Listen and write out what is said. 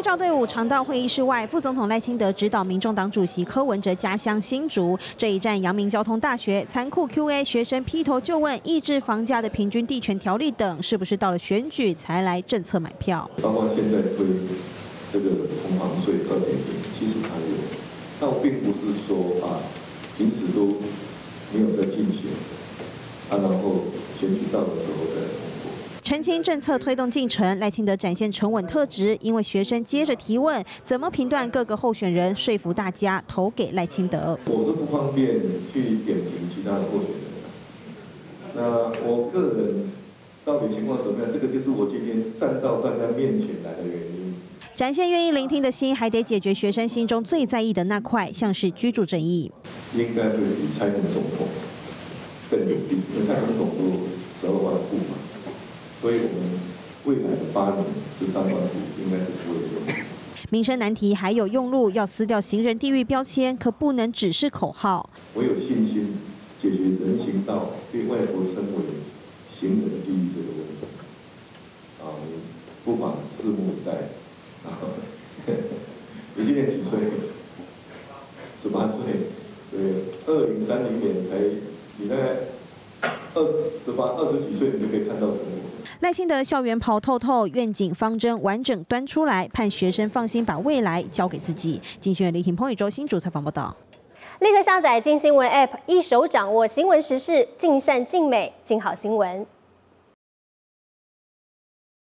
拍照队伍常到会议室外，副总统赖清德指导民众党主席柯文哲家乡新竹这一站，阳明交通大学残酷 Q&A 学生劈头就问，抑制房价的平均地权条例等，是不是到了选举才来政策买票？包括现在推这个同行税二点零，其实还有，但并不是说啊，平时都没有在进行，啊，然后选举到的时候再。澄清政策推动进程，赖清德展现沉稳特质。因为学生接着提问，怎么评断各个候选人，说服大家投给赖清德？我是不方便去点评其他的候选人。那我个人到底情况怎么样？这个就是我今天站到大家面前来的原因。展现愿意聆听的心，还得解决学生心中最在意的那块，像是居住正义。应该会比蔡英文总统更有利，因为蔡总统都十二万户嘛。所以我们未来的八年这三万户应该是不会用。民生难题还有用路，要撕掉行人地域标签，可不能只是口号。我有信心解决人行道被外国称为行人地狱这个问题。啊，不妨拭目以待。你今年几岁？十八岁。对，二零三零年才，你在二十八、二十几岁，你就可以看到成果。赖清德校园跑透透，愿景方针完整端出来，盼学生放心把未来交给自己。金新闻李婷彭宇洲新主采访报道。立刻下载金新闻 App，一手掌握新闻时事，尽善尽美，尽好新闻。